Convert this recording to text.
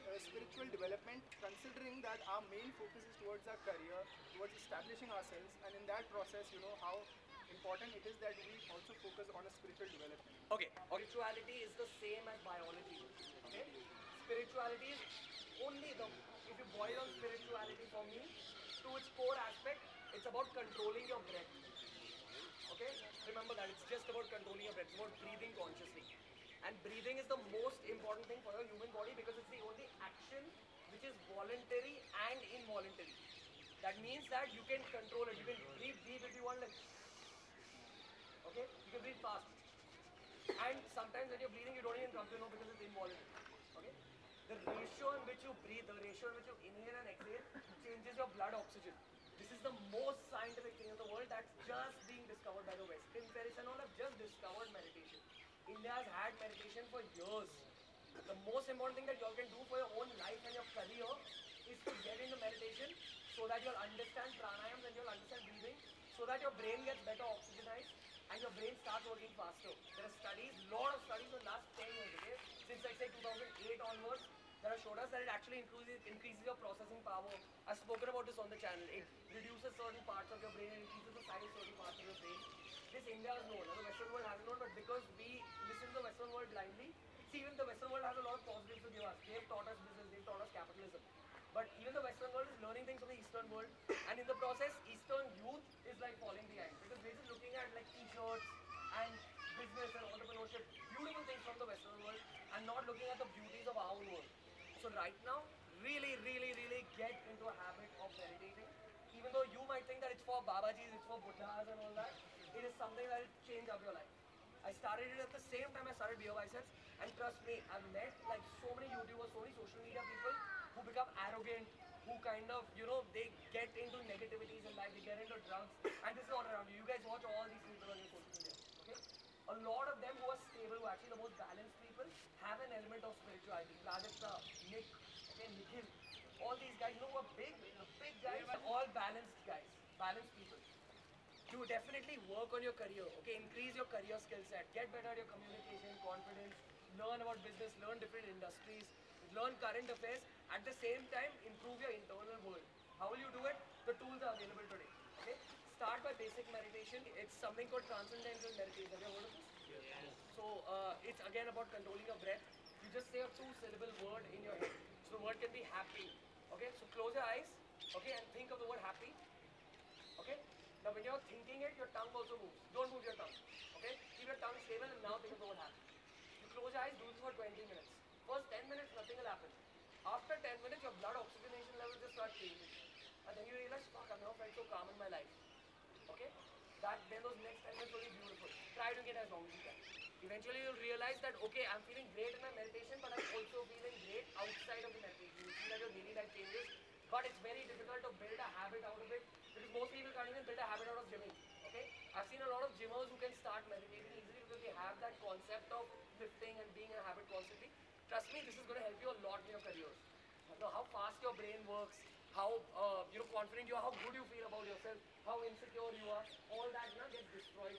Uh, spiritual development, considering that our main focus is towards our career, towards establishing ourselves, and in that process, you know how important it is that we also focus on a spiritual development. Okay, spirituality is the same as biology. Okay, spirituality is only the if you boil down spirituality for me to its core aspect, it's about controlling your breath. Okay, remember that it's just about controlling your breath. It's about breathing consciously, and breathing is the most important thing for your human body because it's the only action which is voluntary and involuntary. That means that you can control it. You can breathe deep if you want, like okay, you can breathe fast. And sometimes when you're breathing, you don't even come to know because it's involuntary. Okay? The ratio in which you breathe, the ratio in which you inhale and exhale changes your blood oxygen. This is the most scientific thing in the world that's just being discovered by the West. Tim Ferriss and all have just discovered meditation. India has had meditation for years. Most important thing that you all can do for your own life and your career is to get into meditation so that you'll understand pranayams and you'll understand breathing so that your brain gets better oxygenized and your brain starts working faster. There are studies, lot of studies in the last 10 years, okay? Since I say 2008 onwards, that have showed us that it actually increases, increases your processing power. I've spoken about this on the channel. It reduces certain parts of your brain and increases the size of certain parts of your brain. This India has known, the Western world hasn't known, but because we listen to the Western world blindly, see even the Western world has a lot of positives to give us. They've taught us business, they've taught us capitalism. But even the Western world is learning things from the Eastern world, and in the process, Eastern youth is like falling behind because they're just looking at like t-shirts and business and entrepreneurship, beautiful things from the Western world, and not looking at the beauties of our own world. So right now, really, really, really get into a habit of meditating. Even though you might think that it's for Babajis, it's for Buddhas and all that, it is something that will change up your life. I started it at the same time I started Beer Biceps and trust me, I've met like so many YouTubers, so many social media people who become arrogant, who kind of, you know, they get into negativities in life, they get into drugs and this is all around you. You guys watch all these people on your social media, okay? A lot of them who are stable, who are actually the most balanced people, have an element of spirituality. Prajakta, Nick, okay, Nikhil, all these guys, you know, who are big, big guys, all balanced guys, balanced people to definitely work on your career, okay? Increase your career skill set, get better at your communication, confidence, learn about business, learn different industries, learn current affairs, at the same time improve your internal world. How will you do it? The tools are available today, okay? Start by basic meditation. It's something called transcendental meditation. Have you heard of this? Yes. So uh, it's again about controlling your breath. You just say a two-syllable word in your head. So the word can be happy, okay? So close your eyes, okay, and think of the word happy, okay? Now when you're thinking it, your tongue also moves. Don't move your tongue. Okay? Keep your tongue stable and now think of the word happy. You close your eyes, do this for 20 minutes. First 10 minutes, nothing will happen. After 10 minutes, your blood oxygenation level just start changing. And then you realize, fuck, I've never felt so calm in my life. Okay? That then those next 10 minutes will be beautiful. Try doing it as long as you can. Eventually you'll realize that okay, I'm feeling great in my meditation, but I'm also feeling great outside of the meditation. You see that your daily life changes but it's very difficult to build a habit out of it because most people can't even build a habit out of gymming. Okay, I've seen a lot of gymmers who can start meditating easily because they have that concept of lifting and being in a habit constantly. Trust me, this is going to help you a lot in your know how fast your brain works, how uh, you know confident you are, how good you feel about yourself, how insecure you are. All that you know, gets destroyed.